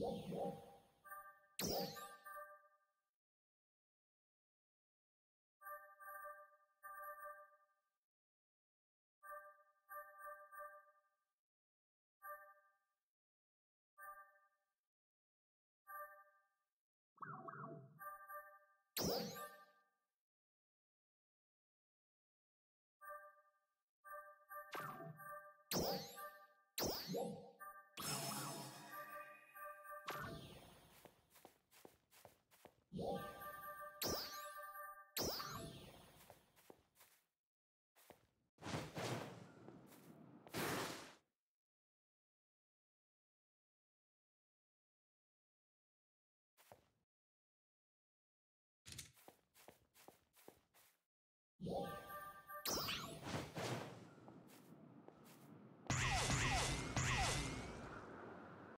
Yeah. Yeah.